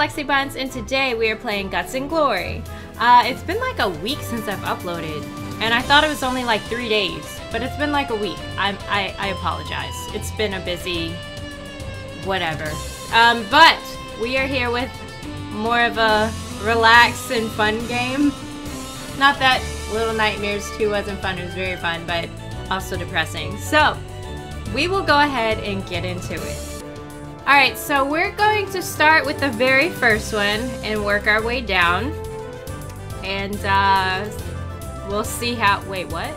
Lexi Buns, and today we are playing Guts and Glory. Uh, it's been like a week since I've uploaded, and I thought it was only like three days, but it's been like a week. I'm, I, I apologize. It's been a busy whatever. Um, but we are here with more of a relaxed and fun game. Not that Little Nightmares 2 wasn't fun, it was very fun, but also depressing. So, we will go ahead and get into it. Alright, so we're going to start with the very first one and work our way down. And uh, we'll see how, wait, what?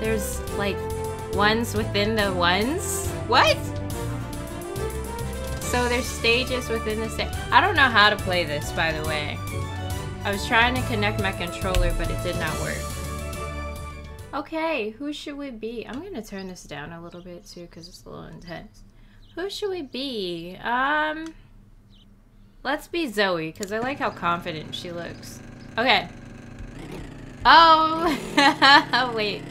There's like ones within the ones? What? So there's stages within the stage. I don't know how to play this, by the way. I was trying to connect my controller, but it did not work. Okay, who should we be? I'm gonna turn this down a little bit too, because it's a little intense. Who should we be? Um, let's be Zoe, because I like how confident she looks. Okay. Oh, wait.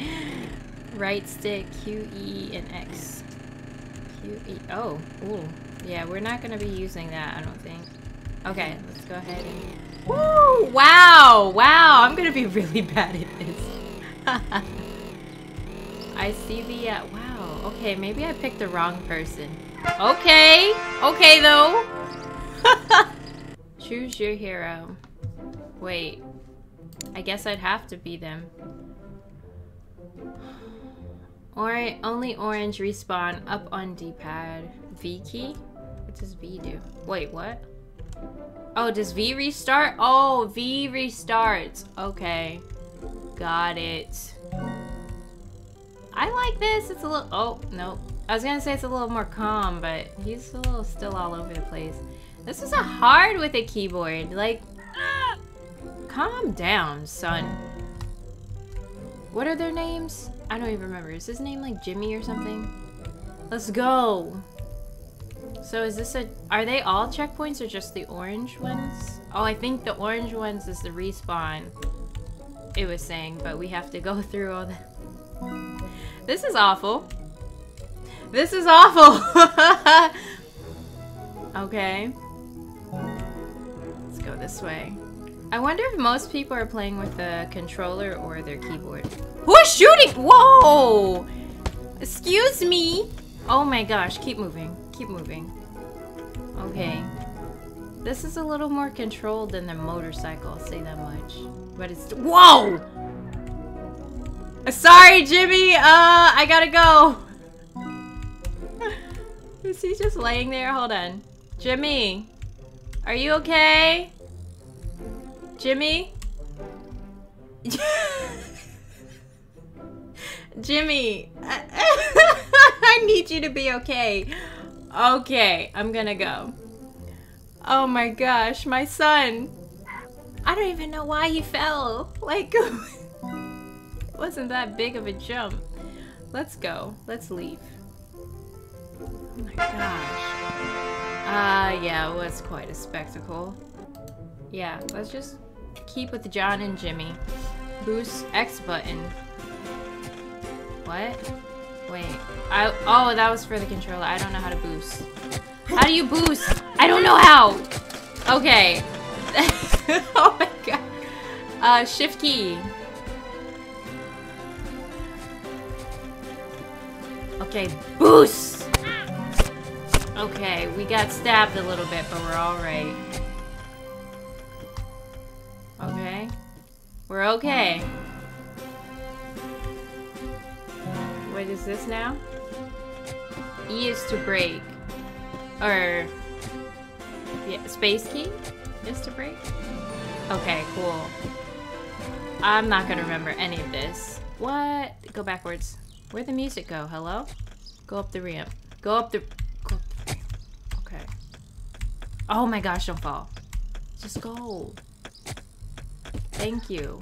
Right stick, Q, E, and X. Q, E, oh, ooh. Yeah, we're not going to be using that, I don't think. Okay, let's go ahead and... Woo! Wow! Wow! I'm going to be really bad at this. I see the... Uh, wow. Okay, maybe I picked the wrong person. Okay. Okay, though. Choose your hero. Wait. I guess I'd have to be them. Or only orange respawn up on D-pad. V key? What does V do? Wait, what? Oh, does V restart? Oh, V restarts. Okay. Got it. I like this. It's a little... Oh, nope. I was gonna say it's a little more calm, but he's a little still all over the place. This is a hard with a keyboard. Like, calm down, son. What are their names? I don't even remember. Is his name like Jimmy or something? Let's go. So is this a... Are they all checkpoints or just the orange ones? Oh, I think the orange ones is the respawn. It was saying, but we have to go through all that. This is awful. This is awful. okay. Let's go this way. I wonder if most people are playing with the controller or their keyboard. Who's shooting? Whoa! Excuse me. Oh my gosh, keep moving. Keep moving. Okay. This is a little more controlled than the motorcycle, I'll say that much. But it's- Whoa! Sorry, Jimmy! Uh, I gotta go! Is he just laying there? Hold on. Jimmy! Are you okay? Jimmy? Jimmy! I need you to be okay. Okay, I'm gonna go. Oh my gosh, my son! I don't even know why he fell. Like, it wasn't that big of a jump. Let's go. Let's leave. My gosh. Ah, uh, yeah, it was quite a spectacle. Yeah, let's just keep with John and Jimmy. Boost X button. What? Wait. I oh, that was for the controller. I don't know how to boost. How do you boost? I don't know how. Okay. oh my god. Uh, shift key. Okay, boost. Okay, we got stabbed a little bit, but we're alright. Okay. We're okay. What is this now? E is to brake. Or... Yeah, space key is to brake? Okay, cool. I'm not gonna remember any of this. What? Go backwards. Where'd the music go? Hello? Go up the ramp. Go up the... Go up the ramp. Okay. Oh my gosh, don't fall. Just go. Thank you.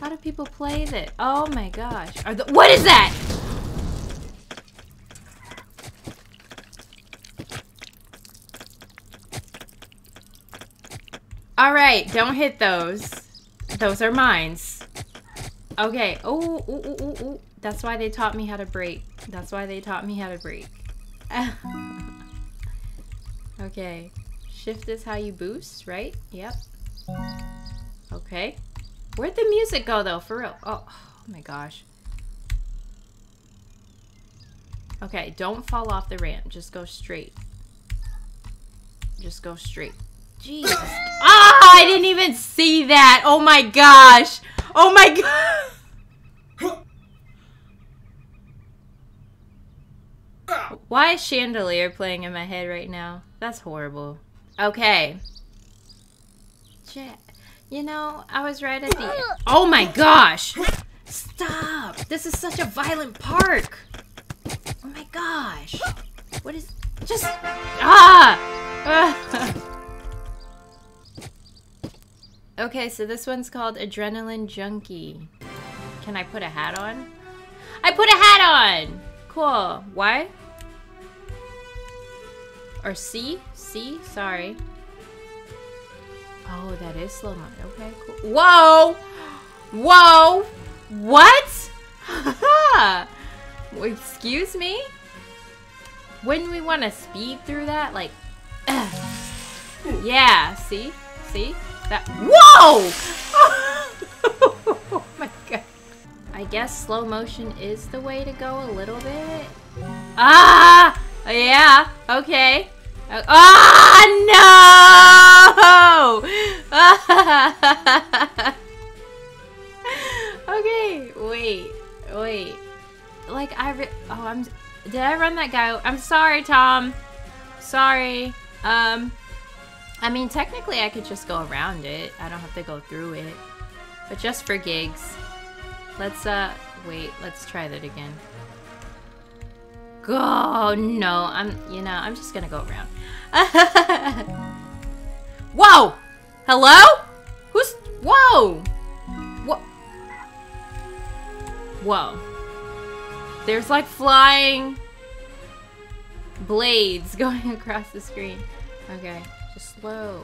How do people play this? Oh my gosh. Are the- What is that? Alright, don't hit those. Those are mines. Okay. Oh, ooh, ooh, ooh, ooh. That's why they taught me how to brake. That's why they taught me how to brake. Okay. Shift is how you boost, right? Yep. Okay. Where'd the music go though? For real. Oh, oh my gosh. Okay, don't fall off the ramp. Just go straight. Just go straight. Jesus. ah, I didn't even see that. Oh my gosh. Oh my god. Why is Chandelier playing in my head right now? That's horrible. Okay. You know, I was right at the... Oh my gosh! Stop! This is such a violent park! Oh my gosh! What is... Just... Ah! okay, so this one's called Adrenaline Junkie. Can I put a hat on? I put a hat on! Cool. Why? Or C? C? Sorry. Oh, that is slow mo. Okay, cool. Whoa! Whoa! What? Excuse me? Wouldn't we want to speed through that? Like, yeah, see? See? That- Whoa! I guess slow motion is the way to go a little bit. Ah! Yeah, okay. Ah, no! okay, wait, wait. Like, I oh, I'm, did I run that guy? I'm sorry, Tom. Sorry. Um, I mean, technically I could just go around it. I don't have to go through it. But just for gigs. Let's, uh, wait, let's try that again. Oh, no, I'm, you know, I'm just gonna go around. whoa! Hello? Who's, whoa! What? Whoa. There's like flying blades going across the screen. Okay, just slow.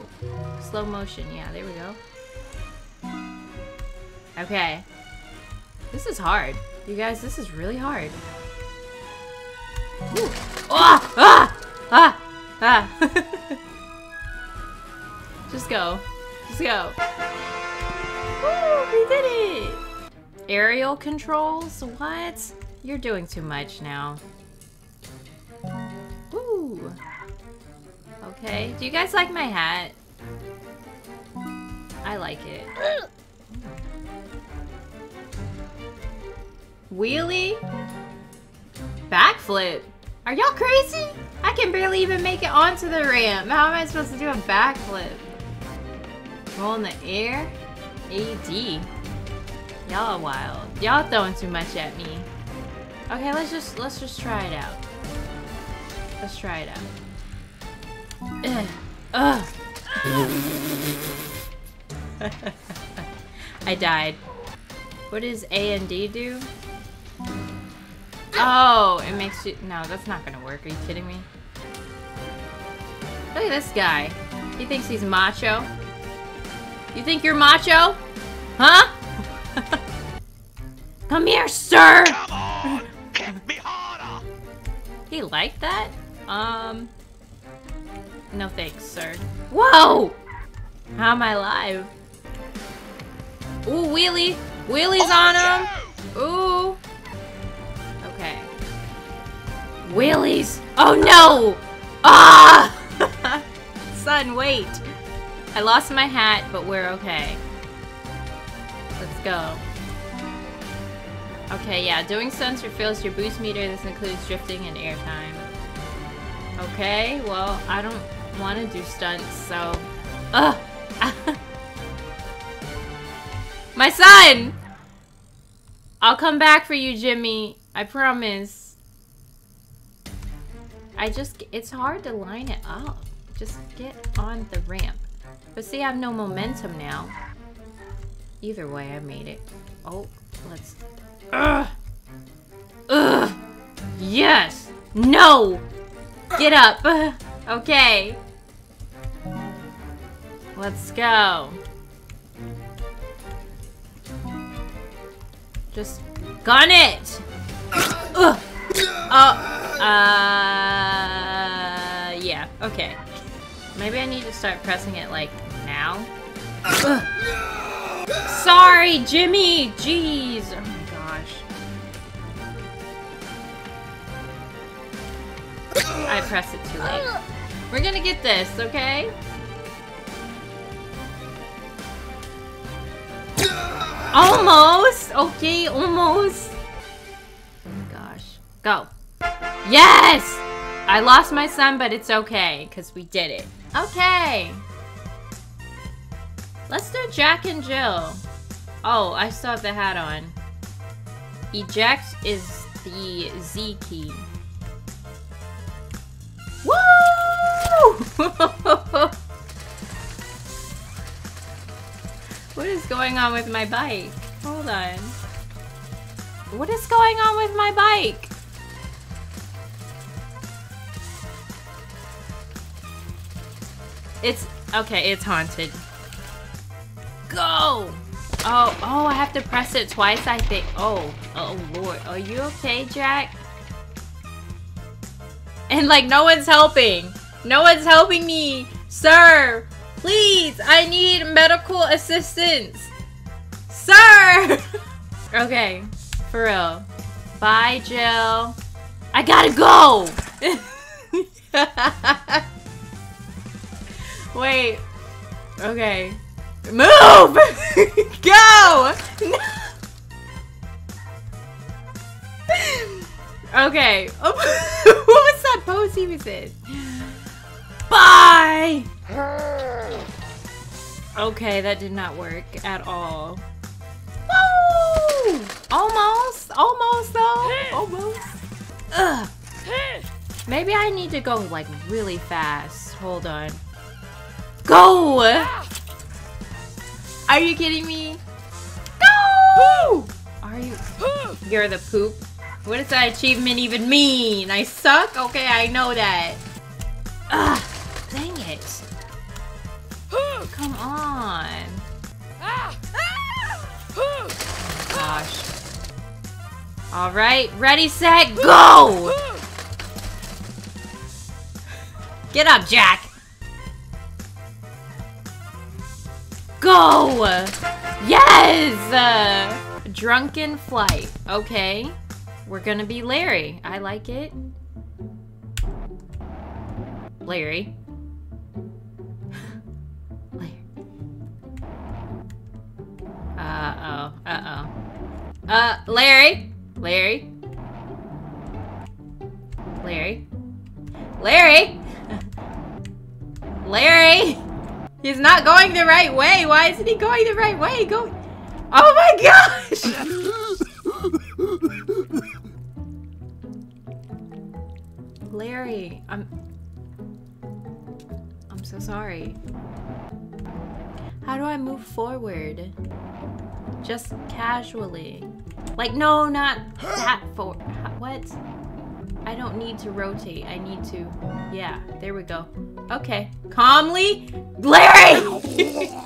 Slow motion, yeah, there we go. Okay. This is hard. You guys, this is really hard. Ooh. Ah! Ah! Ah! Ah! Just go. Just go. Woo! We did it! Aerial controls? What? You're doing too much now. Ooh. Okay. Do you guys like my hat? I like it. Wheelie? Backflip? Are y'all crazy? I can barely even make it onto the ramp. How am I supposed to do a backflip? Roll in the air? AD. Y'all wild. Y'all throwing too much at me. Okay, let's just let's just try it out. Let's try it out. Ugh. Ugh. I died. What does A and D do? Oh, it makes you... No, that's not gonna work. Are you kidding me? Look at this guy. He thinks he's macho. You think you're macho? Huh? Come here, sir! Come on! Kick me harder! He liked that? Um... No thanks, sir. Whoa! How am I alive? Ooh, wheelie! Wheelie's on him! Ooh! Wheelies! Oh no! Ah! Son, wait. I lost my hat, but we're okay. Let's go. Okay, yeah, doing stunts refills your boost meter. This includes drifting and airtime. Okay, well, I don't want to do stunts, so... Ugh! My son! I'll come back for you, Jimmy. I promise. I just... It's hard to line it up. Just get on the ramp. But see, I have no momentum now. Either way, I made it. Oh, let's... Ugh! Ugh! Yes! No! Get up! Okay. Let's go. Just gun it! Ugh! Oh, uh, yeah, okay. Maybe I need to start pressing it like now. Ugh. Sorry, Jimmy! Jeez! Oh my gosh. I pressed it too late. We're gonna get this, okay? Almost! Okay, almost. Oh my gosh. Go. Yes! I lost my son, but it's okay, because we did it. Okay. Let's do Jack and Jill. Oh, I still have the hat on. Eject is the Z key. Woo! What is going on with my bike? Hold on. What is going on with my bike? It's okay, it's haunted. Go! Oh, oh, I have to press it twice, I think. Oh, oh lord. Are you okay, Jack? And like no one's helping. No one's helping me. Sir, please, I need medical assistance. Sir! okay, for real. Bye, Jill. I gotta go! Wait. Okay. Move! Go! okay. what was that pose he was in? Bye! Okay, that did not work at all. Woo! Almost! Almost though! Almost. Ugh. Maybe I need to go like really fast. Hold on. Go! Are you kidding me? Go! Are you? You're the poop. What does that achievement even mean? I suck? Okay, I know that. Ugh, dang it. Come on. Gosh. Alright, ready, set, go! Get up, Jack! Go! Yes! Drunken flight. Okay. We're gonna be Larry. I like it. Larry. Larry. Uh-oh. Uh-oh. Uh, Larry? Larry? Larry? Larry? Larry? He's not going the right way. Why isn't he going the right way? Go. Oh my gosh! Larry, I'm. I'm so sorry. How do I move forward? Just casually. Like, no, not that for. What? I don't need to rotate. I need to. Yeah, there we go. Okay. Calmly. Larry!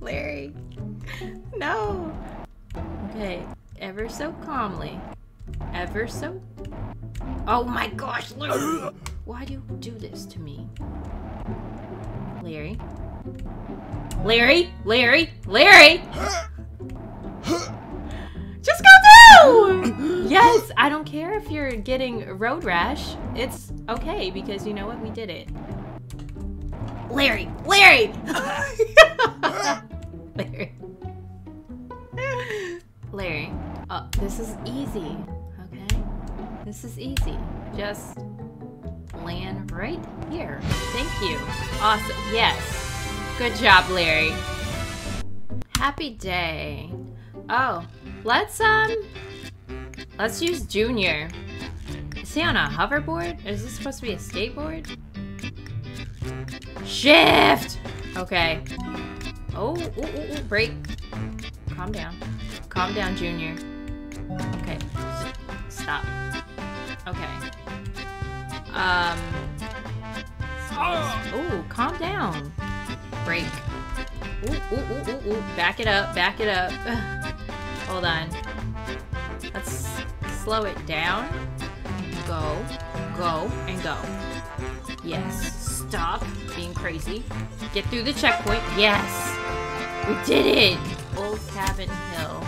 Larry. No. Okay. Ever so calmly. Ever so. Oh my gosh, Larry! Why do you do this to me? Larry. Larry! Larry! Larry! Just go through! yes, I don't care if you're getting road rash. It's okay because you know what? We did it. Larry! Larry! Larry. Larry. Oh, this is easy, okay? This is easy. Just land right here. Thank you. Awesome. Yes. Good job, Larry. Happy day. Oh, let's, um, let's use Junior. Is he on a hoverboard? Is this supposed to be a skateboard? Shift! Okay. Oh, ooh, ooh, ooh, brake. Calm down. Calm down, Junior. Okay. Stop. Okay. Um. Ooh, calm down. Brake. Ooh, ooh, ooh, ooh, ooh. Back it up, back it up. Hold on. Let's slow it down. Go, go, and go. Yes. Stop being crazy. Get through the checkpoint. Yes. We did it. Old Cabin Hill.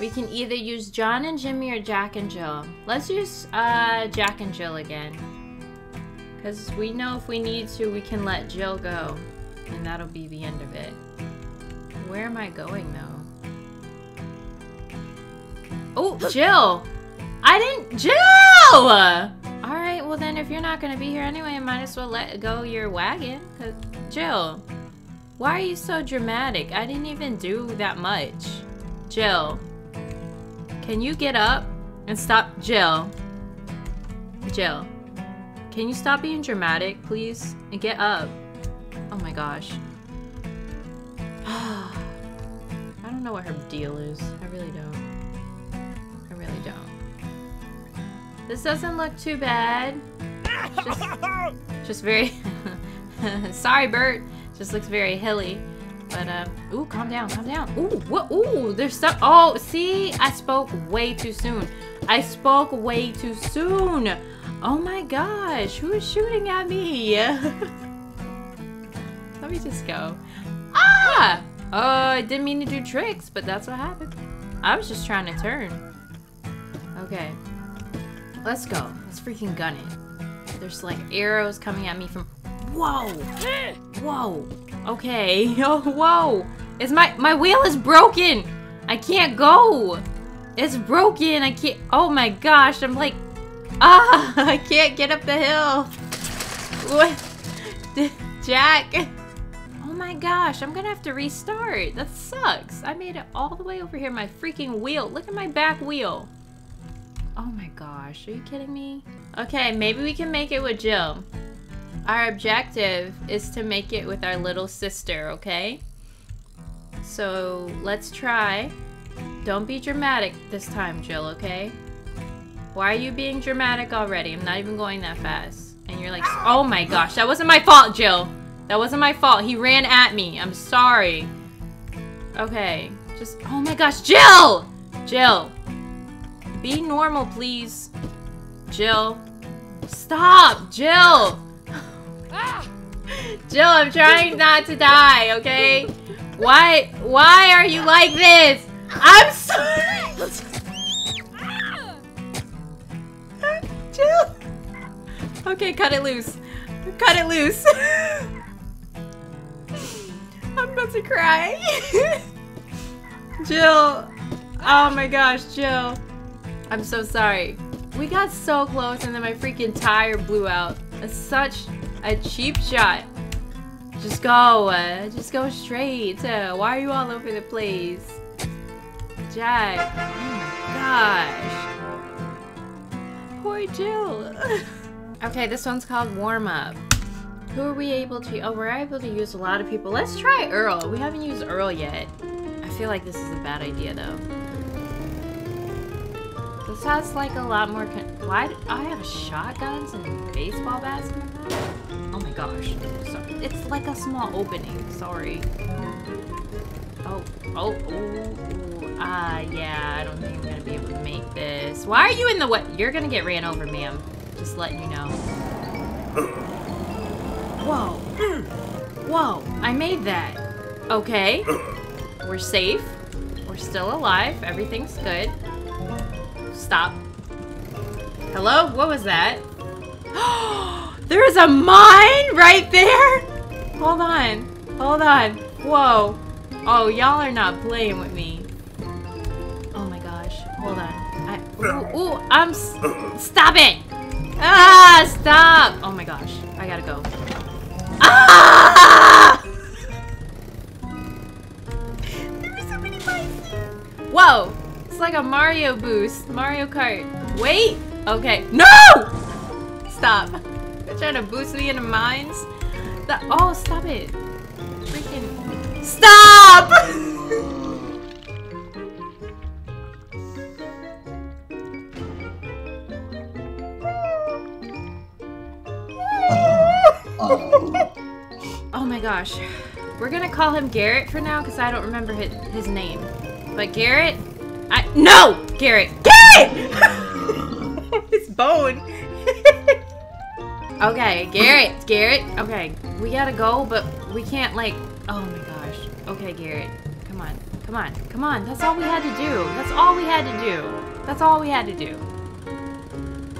We can either use John and Jimmy or Jack and Jill. Let's use uh, Jack and Jill again. Because we know if we need to, we can let Jill go. And that'll be the end of it. Where am I going, though? Oh, Jill! I didn't- Jill! Alright, well then if you're not gonna be here anyway, might as well let go your wagon. Cause, Jill, why are you so dramatic? I didn't even do that much. Jill, can you get up and stop? Jill. Jill. Can you stop being dramatic, please? And get up. Oh my gosh. I don't know what her deal is. I really don't. This doesn't look too bad. Just, just very... Sorry, Bert. Just looks very hilly. But, uh, ooh, calm down, calm down. Ooh, what? Ooh, there's stuff. Oh, see? I spoke way too soon. I spoke way too soon. Oh my gosh, who is shooting at me? Let me just go. Ah! Oh, I didn't mean to do tricks, but that's what happened. I was just trying to turn. Okay. Let's go. Let's freaking gun it. There's like arrows coming at me from... Whoa! Whoa! Okay. Oh, whoa! Is my... My wheel is broken! I can't go! It's broken! I can't... Oh my gosh, I'm like... Ah! I can't get up the hill! What? Jack! Oh my gosh, I'm gonna have to restart. That sucks. I made it all the way over here. My freaking wheel. Look at my back wheel. Oh my gosh, are you kidding me? Okay, maybe we can make it with Jill. Our objective is to make it with our little sister, okay? So let's try. Don't be dramatic this time, Jill, okay? Why are you being dramatic already? I'm not even going that fast. And you're like, oh my gosh, that wasn't my fault, Jill. That wasn't my fault. He ran at me. I'm sorry. Okay, just, oh my gosh, Jill! Jill, be normal, please. Jill. Stop! Jill! Jill, I'm trying not to die, okay? Why why are you like this? I'm sorry! Jill! Okay, cut it loose. Cut it loose. I'm about to cry. Jill. Oh my gosh, Jill. I'm so sorry. We got so close and then my freaking tire blew out. It's such a cheap shot. Just go. Uh, just go straight. Uh, why are you all over the place? Jack. Oh my gosh. Poor Jill. okay, this one's called Warm Up. Who are we able to... Oh, we're able to use a lot of people. Let's try Earl. We haven't used Earl yet. I feel like this is a bad idea, though. Has, like, a lot more... Why... Do I have shotguns and baseball bats Oh my gosh. Sorry. It's like a small opening. Sorry. Oh. Oh. Ooh. Ah, yeah. I don't think I'm gonna be able to make this. Why are you in the way? You're gonna get ran over, ma'am. Just letting you know. Whoa. Whoa. I made that. Okay. We're safe. We're still alive. Everything's good. Stop. Hello? What was that? There's a mine right there? Hold on. Hold on. Whoa. Oh, y'all are not playing with me. Oh my gosh. Hold on. I, ooh, ooh, I'm... stop it! Ah, stop! Oh my gosh. I gotta go. Ah! There were so many here. Whoa! It's like a Mario boost. Mario Kart. Wait! Okay. No! Stop. They're trying to boost me into mines. Oh, stop it. Freaking. Stop! oh my gosh. We're gonna call him Garrett for now because I don't remember his name. But Garrett, I no Garrett, Garrett! his bone. Okay, Garrett, Garrett. Okay, we gotta go, but we can't like. Oh my gosh. Okay, Garrett, come on, come on, come on. That's all we had to do. That's all we had to do. That's all we had to do.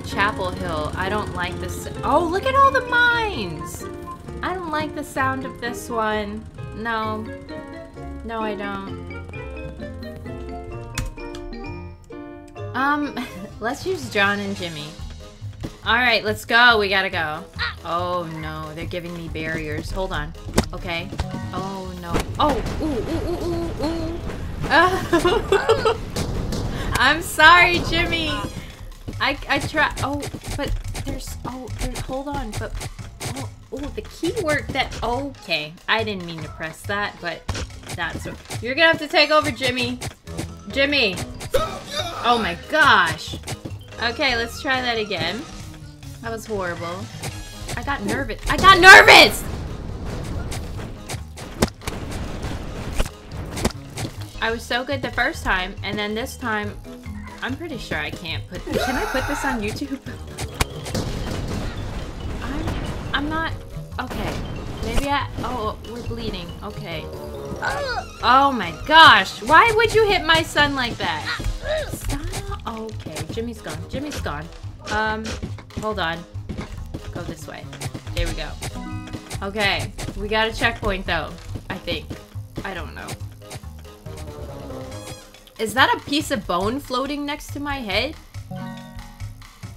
Chapel Hill. I don't like this. Oh, look at all the mines. I don't like the sound of this one. No. No, I don't. Um, let's use John and Jimmy. Alright, let's go. We gotta go. Oh no, they're giving me barriers. Hold on. Okay. Oh no. Oh, ooh, ooh, ooh, ooh, ooh. Oh. I'm sorry, Jimmy. I, I try. Oh, but there's. Oh, there's. Hold on. But. Oh, oh, the keyword that. Okay. I didn't mean to press that, but that's. You're gonna have to take over, Jimmy. Jimmy. Oh my gosh. Okay, let's try that again. That was horrible. I got nervous. I got nervous! I was so good the first time, and then this time, I'm pretty sure I can't put- Can I put this on YouTube? I'm- I'm not- Okay. Maybe I- Oh, we're bleeding. Okay. Oh my gosh! Why would you hit my son like that? Okay, Jimmy's gone. Jimmy's gone. Um, hold on. Go this way. There we go. Okay, we got a checkpoint though. I think. I don't know. Is that a piece of bone floating next to my head?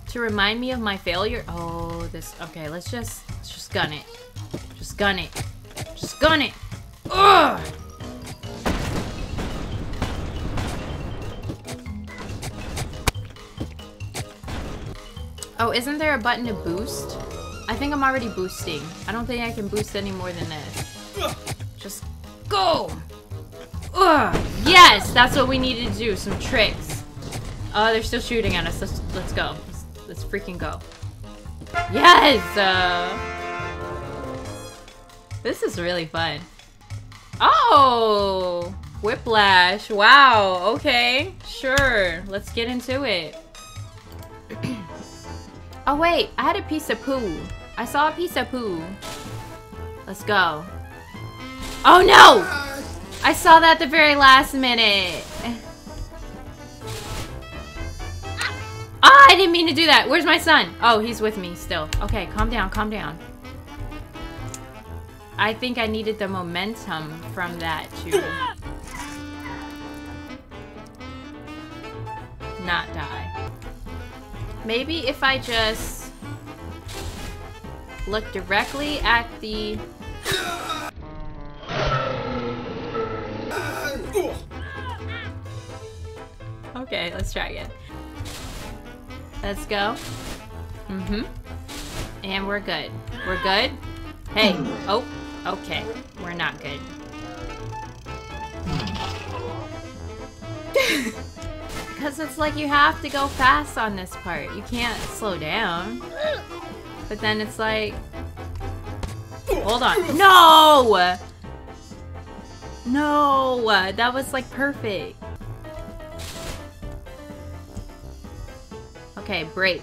To remind me of my failure? Oh, this. Okay, let's just. Let's just gun it. Just gun it. Just gun it. Ugh! Oh, isn't there a button to boost? I think I'm already boosting. I don't think I can boost any more than this. Just go! Ugh! Yes! That's what we needed to do. Some tricks. Oh, they're still shooting at us. Let's, let's go. Let's, let's freaking go. Yes! Uh, this is really fun. Oh! Whiplash. Wow. Okay. Sure. Let's get into it. Oh, wait. I had a piece of poo. I saw a piece of poo. Let's go. Oh, no! I saw that the very last minute. Ah, I didn't mean to do that. Where's my son? Oh, he's with me still. Okay, calm down, calm down. I think I needed the momentum from that to not die. Maybe if I just look directly at the... Okay, let's try again. Let's go. Mm-hmm. And we're good. We're good? Hey. Oh, okay. We're not good. Because it's like you have to go fast on this part. You can't slow down. But then it's like... Hold on. No! No! That was like perfect. Okay, break.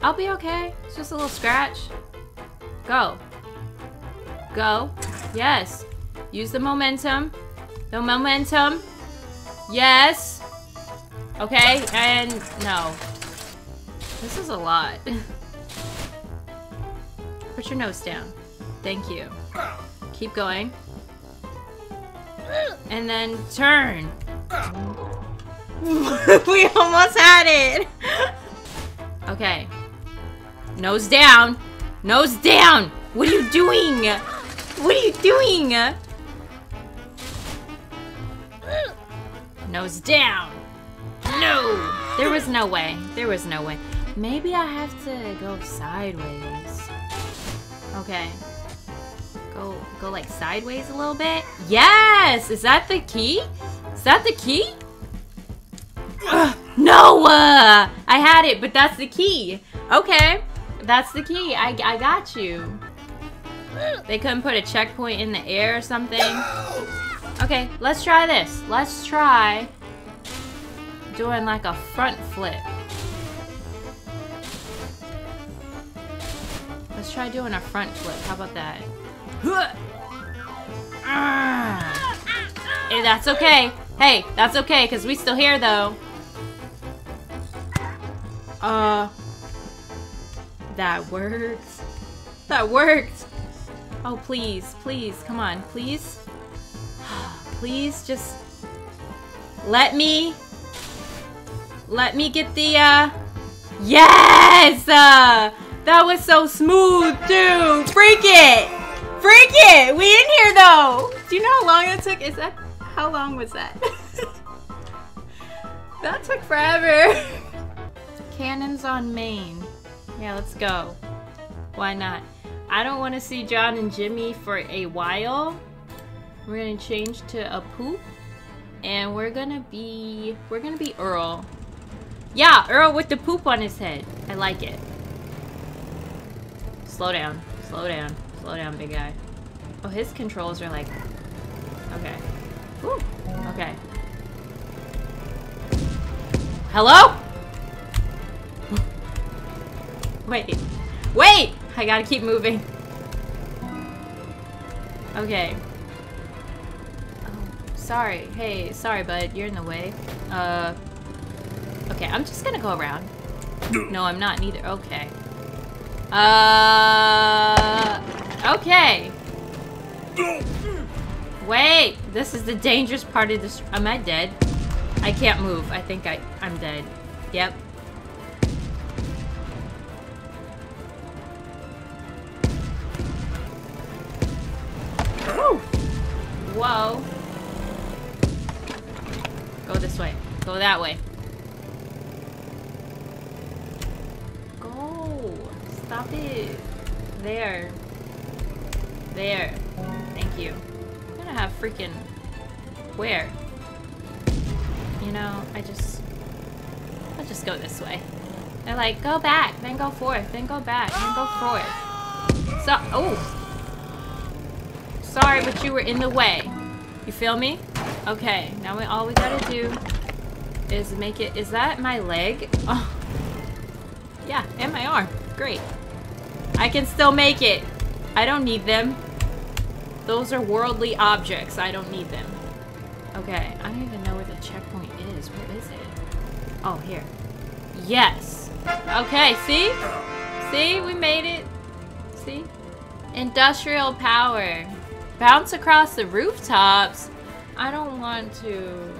I'll be okay. It's just a little scratch. Go. Go. Yes. Use the momentum. The momentum. Yes. Okay, and no. This is a lot. Put your nose down. Thank you. Keep going. And then turn. we almost had it. okay. Nose down. Nose down. What are you doing? What are you doing? Nose down. No. There was no way. There was no way. Maybe I have to go sideways. Okay. Go, go like sideways a little bit. Yes! Is that the key? Is that the key? Ugh, no! Uh, I had it, but that's the key. Okay. That's the key. I, I got you. They couldn't put a checkpoint in the air or something. Okay, let's try this. Let's try doing like a front flip. Let's try doing a front flip. How about that? Hey, that's okay. Hey, that's okay, because we still here, though. Uh... That worked. That worked. Oh, please, please, come on, please. please, just... Let me... Let me get the, uh... Yes! Uh, that was so smooth, dude Freak it! Freak it! We in here, though! Do you know how long it took? Is that... How long was that? that took forever. Cannons on main. Yeah, let's go. Why not? I don't want to see John and Jimmy for a while. We're gonna change to a poop. And we're gonna be... We're gonna be Earl. Yeah, Earl with the poop on his head. I like it. Slow down. Slow down. Slow down, big guy. Oh, his controls are like... Okay. Ooh. Okay. Hello? Wait. Wait! I gotta keep moving. Okay. Oh, sorry. Hey, sorry, bud. You're in the way. Uh... Okay, I'm just gonna go around. No, I'm not neither. Okay. Uh... Okay. Wait! This is the dangerous part of this- Am I dead? I can't move. I think I- I'm dead. Yep. Whoa. Go this way. Go that way. Go. Stop it. There. There. Thank you. I'm gonna have freaking... Where? You know, I just... I'll just go this way. They're like, go back, then go forth, then go back, then go forth. So, oh! Sorry, but you were in the way. You feel me? Okay, now we, all we gotta do is make it... Is that my leg? Oh. Yeah, and my arm. Great. I can still make it. I don't need them. Those are worldly objects. I don't need them. Okay, I don't even know where the checkpoint is. Where is it? Oh, here. Yes. Okay, see? See? We made it. See? Industrial power. Bounce across the rooftops. I don't want to.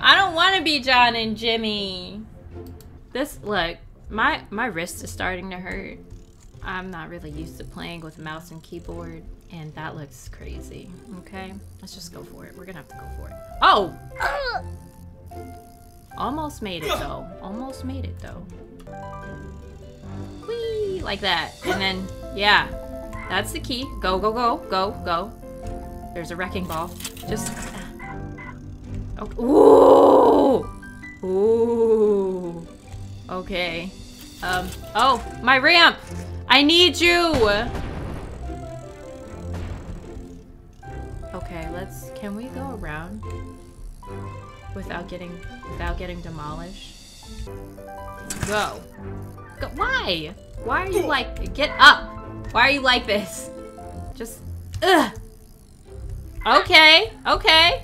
I don't want to be John and Jimmy. This, look, my, my wrist is starting to hurt. I'm not really used to playing with mouse and keyboard, and that looks crazy. Okay, let's just go for it. We're gonna have to go for it. Oh! Almost made it though. Almost made it though. Whee! Like that. And then, yeah. That's the key. Go, go, go, go, go. There's a wrecking ball. Just... Oh, ooh! Ooh. Okay. Um, oh, my ramp! I need you! Okay, let's, can we go around? Without getting, without getting demolished? Go. Go, why? Why are you like, get up! Why are you like this? Just, ugh! Okay, okay.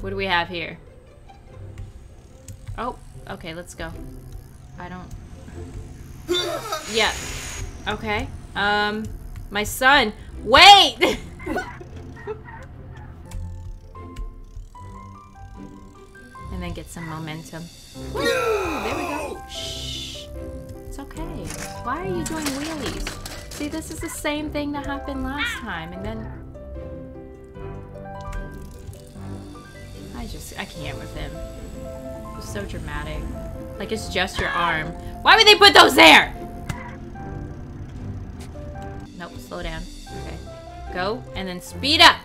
What do we have here? Oh, okay, let's go. I don't... Yeah. Okay. Um, my son. Wait! and then get some momentum. Woo, there we go. Shh. It's okay. Why are you doing wheelies? See, this is the same thing that happened last time, and then... I just, I can't with him. He's so dramatic. Like, it's just your arm. Why would they put those there? Nope, slow down. Okay. Go, and then speed up!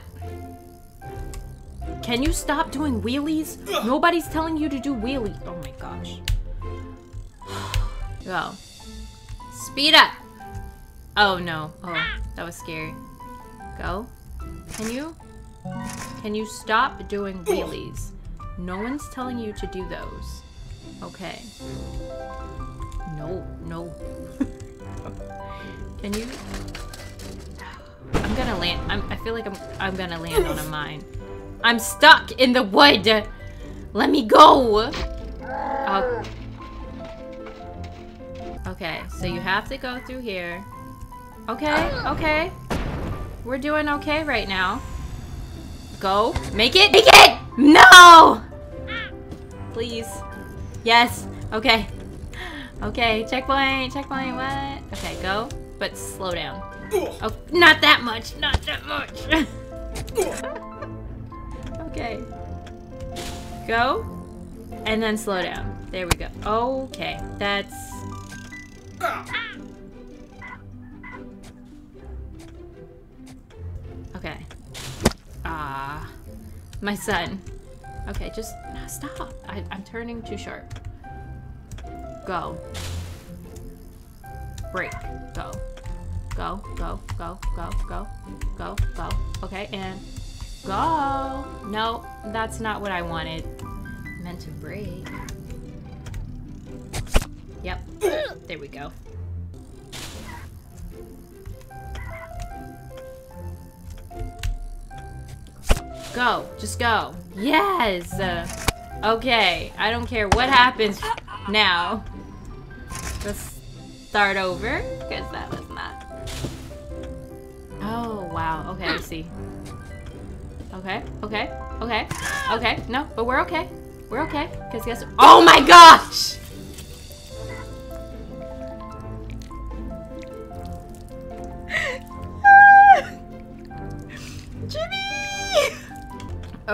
Can you stop doing wheelies? Nobody's telling you to do wheelies. Oh my gosh. Go. Speed up! Oh no. Oh, that was scary. Go. Can you? Can you stop doing wheelies? No one's telling you to do those. Okay. No, no. Can you? I'm gonna land. I'm, I feel like I'm. I'm gonna land on a mine. I'm stuck in the wood. Let me go. Oh. Okay, so you have to go through here. Okay, okay. We're doing okay right now. Go. Make it. Make it! No! Please. Yes. Okay. Okay, checkpoint, checkpoint, what? Okay, go. But slow down. Oh, not that much, not that much. okay. Go. And then slow down. There we go. Okay, that's... Okay. Ah. My son. Okay, just no, stop. I, I'm turning too sharp. Go. Brake. Go. Go, go, go, go, go, go, go. Okay, and go. No, that's not what I wanted. Meant to brake. Yep. There we go. Go. Just go. Yes! Okay. I don't care what happens now. Let's start over, because that was not... Oh, wow. Okay, I see. Okay, okay, okay, okay. No, but we're okay. We're okay, because guess... Oh my gosh!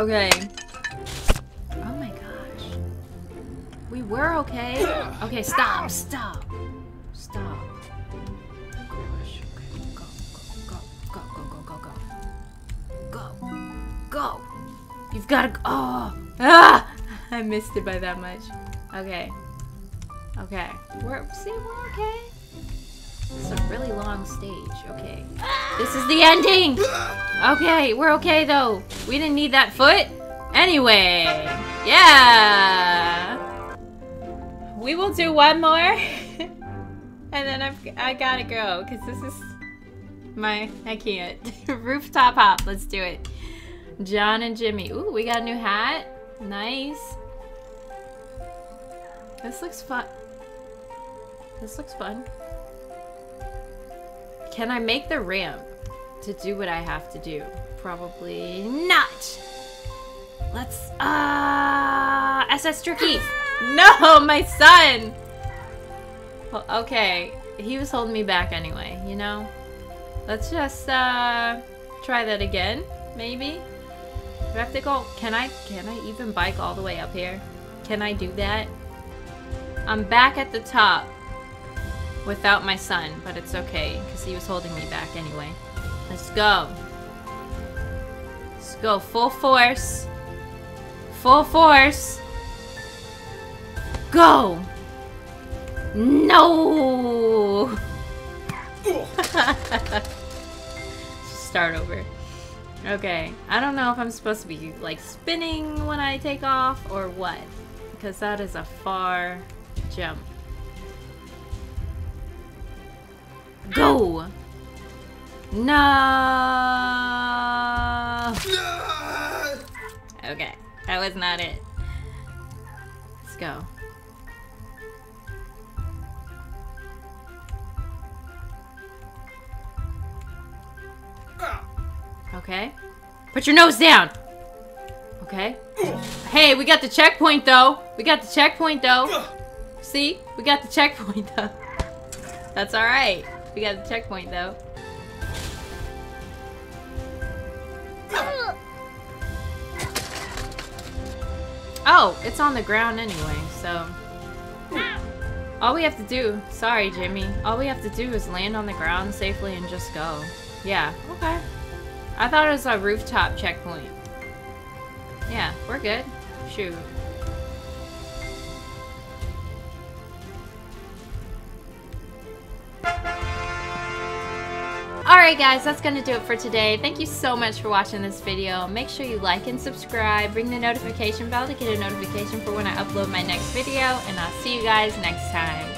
Okay. Oh my gosh. We were okay. Okay, stop, stop. Stop. Gosh, okay. Go, go, go, go, go, go, go, go. Go. Go. You've gotta go. Oh! Ah! I missed it by that much. Okay. Okay. We're, see, we're okay. It's a really long stage. Okay. This is the ending! Okay, we're okay though. We didn't need that foot. Anyway, yeah. We will do one more. and then I've, I gotta go because this is my, I can't. Rooftop hop, let's do it. John and Jimmy. Ooh, we got a new hat. Nice. This looks fun. This looks fun. Can I make the ramp to do what I have to do? Probably not. Let's, uh, SS Tricky. No, my son. Okay, he was holding me back anyway, you know? Let's just, uh, try that again, maybe? Do I have to go, can I, can I even bike all the way up here? Can I do that? I'm back at the top without my son, but it's okay because he was holding me back anyway. Let's go. Let's go full force. Full force. Go. No. Start over. Okay, I don't know if I'm supposed to be like spinning when I take off or what, because that is a far jump. Go! No! Okay, that was not it. Let's go. Okay. Put your nose down! Okay. Hey, we got the checkpoint though! We got the checkpoint though! See? We got the checkpoint though. That's alright. We got the checkpoint though. Oh, it's on the ground anyway, so... All we have to do... Sorry, Jimmy. All we have to do is land on the ground safely and just go. Yeah, okay. I thought it was a rooftop checkpoint. Yeah, we're good. Shoot. Alright guys, that's gonna do it for today. Thank you so much for watching this video. Make sure you like and subscribe. Ring the notification bell to get a notification for when I upload my next video. And I'll see you guys next time.